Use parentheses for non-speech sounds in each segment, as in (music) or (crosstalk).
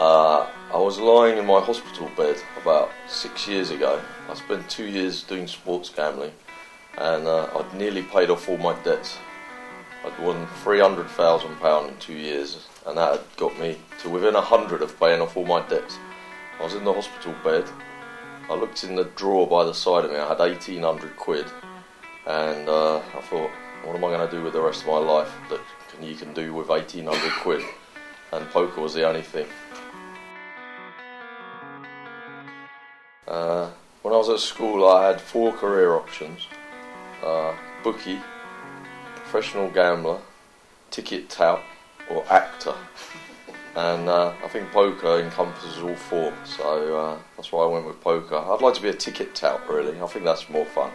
Uh, I was lying in my hospital bed about six years ago. I spent two years doing sports gambling, and uh, I'd nearly paid off all my debts. I'd won three hundred thousand pound in two years, and that had got me to within a hundred of paying off all my debts. I was in the hospital bed. I looked in the drawer by the side of me. I had eighteen hundred quid, and uh, I thought, what am I going to do with the rest of my life that can, you can do with eighteen hundred quid? And poker was the only thing. Uh, when I was at school, I had four career options: uh, bookie, professional gambler, ticket tout, or actor. And uh, I think poker encompasses all four, so uh, that's why I went with poker. I'd like to be a ticket tout, really. I think that's more fun.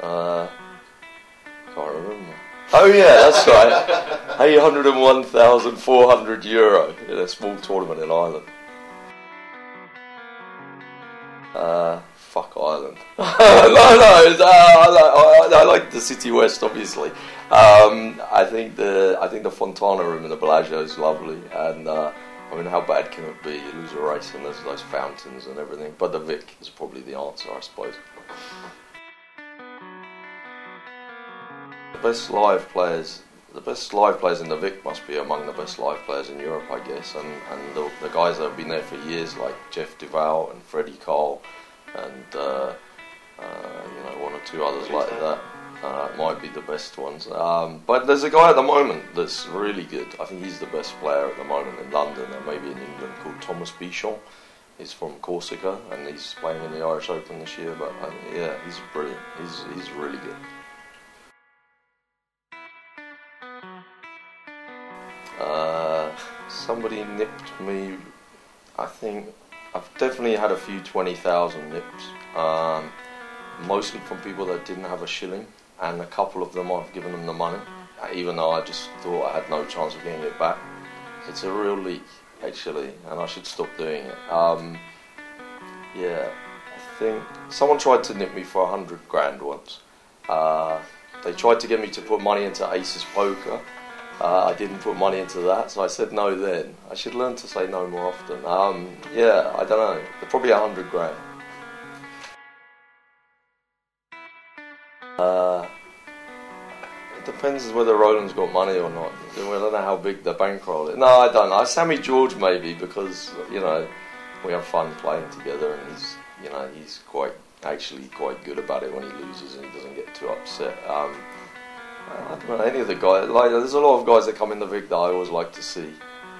Uh. Oh yeah, that's right. 801,400 euro in a small tournament in Ireland. Uh, fuck Ireland. (laughs) no, no, uh, I, like, I like the City West, obviously. Um, I think the I think the Fontana room in the Bellagio is lovely, and uh, I mean, how bad can it be? You lose a race and there's those fountains and everything. But the Vic is probably the answer, I suppose. Best live players, the best live players in the Vic must be among the best live players in Europe, I guess. And and the, the guys that have been there for years, like Jeff Duvall and Freddie Cole, and uh, uh, you know one or two others like that. Uh, might be the best ones. Um, but there's a guy at the moment that's really good. I think he's the best player at the moment in London and maybe in England called Thomas Pichon. He's from Corsica and he's playing in the Irish Open this year. But uh, yeah, he's brilliant. He's he's really good. Uh, somebody nipped me. I think I've definitely had a few twenty thousand nips. Um, mostly from people that didn't have a shilling and a couple of them I've given them the money, even though I just thought I had no chance of getting it back. It's a real leak, actually, and I should stop doing it. Um, yeah, I think someone tried to nip me for a hundred grand once. Uh, they tried to get me to put money into Aces Poker. Uh, I didn't put money into that, so I said no then. I should learn to say no more often. Um, yeah, I don't know. Probably a hundred grand. Uh, it depends whether Roland's got money or not. I don't know how big the bankroll is. No, I don't know. Sammy George maybe because you know we have fun playing together, and he's you know he's quite actually quite good about it when he loses and he doesn't get too upset. Um, Any of the guys. Like there's a lot of guys that come in the Vic that I always like to see.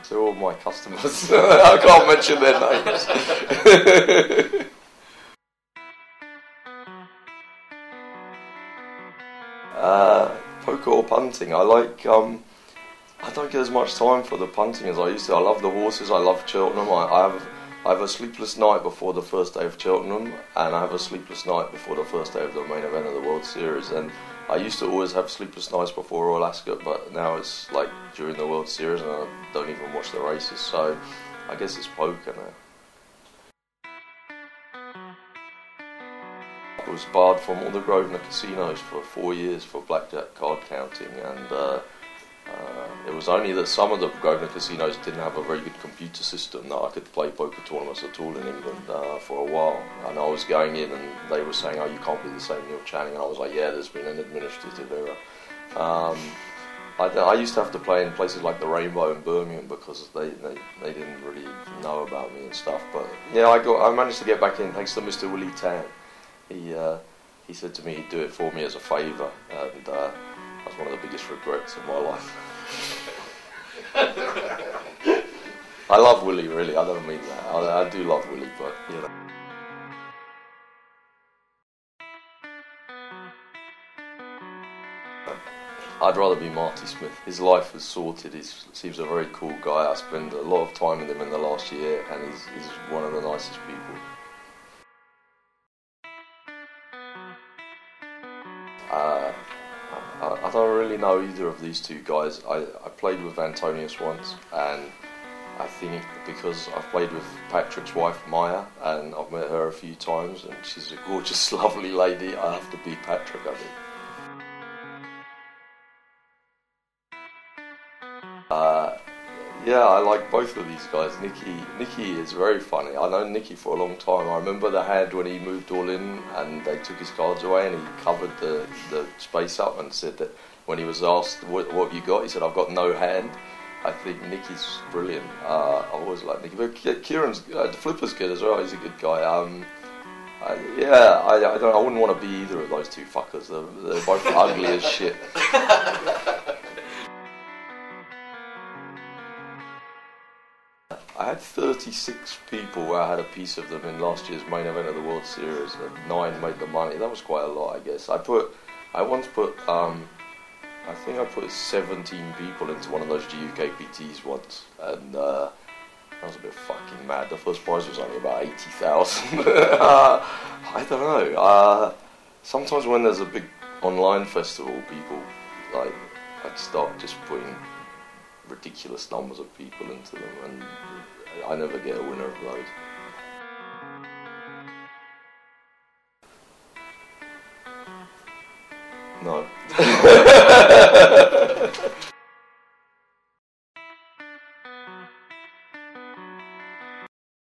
They're all my customers. (laughs) I can't mention their names. (laughs) Uh, poker or punting. I like. Um, I don't get as much time for the punting as I used to. I love the horses. I love Cheltenham. I, I have. I have a sleepless night before the first day of Cheltenham, and I have a sleepless night before the first day of the main event of the World Series. And I used to always have sleepless nights before Ascot, but now it's like during the World Series, and I don't even watch the races. So I guess it's poker now. I was barred from all the Grosvenor casinos for four years for blackjack card counting, and uh, uh, it was only that some of the Grosvenor casinos didn't have a very good computer system that I could play poker tournaments at all in England uh, for a while. And I was going in, and they were saying, "Oh, you can't be the same Neil Channing," and I was like, "Yeah, there's been an administrative error." Um, I, I, used to have to play in places like the Rainbow in Birmingham because they, they, they didn't really know about me and stuff. But yeah, I got I managed to get back in thanks to Mr. Willie Tann he uh, he said to me he'd do it for me as a favour, and uh, that's one of the biggest regrets of my life. I love Willie, really. I don't mean that. I, I do love Willie, but you know. I'd rather be Marty Smith. His life is sorted. He seems a very cool guy. I spend a lot of time with him in the last year, and he's, he's one of the nicest people. Uh, I, I, don't really know either of these two guys. I, I played with Antonius once, and I think because I've played with Patrik's wife Maya, and I've met her a few times, and she's a gorgeous, (laughs) lovely lady. I have to beat Patrik, I think. Yeah, I like both of these guys. Nicky, Nicky is very funny. I know Nicky for a long time. I remember the had when he moved all in and they took his cards away and he covered the, the space up and said that when he was asked what, what have you got, he said I've got no hand. I think Nicky's brilliant. Uh, I always like Nicky, but Kieran's uh, the Flipper's good as well. He's a good guy. Um, uh, yeah, I, I, don't. I wouldn't want to be either of those two fuckers. They're, they're both ugly as shit. (laughs) I had 36 people where I had a piece of them in last year's main event of the World Series, and nine made the money. That was quite a lot, I guess. I put, I once put, um, I think I put 17 people into one of those GUKPTs once, and uh, I was a bit fucking mad. The first prize was only about 80,000. uh, (laughs) I don't know. Uh, sometimes when there's a big online festival, people, like, I'd start just putting ridiculous numbers of people into them, and I never get a winner of those. No. (laughs) (laughs)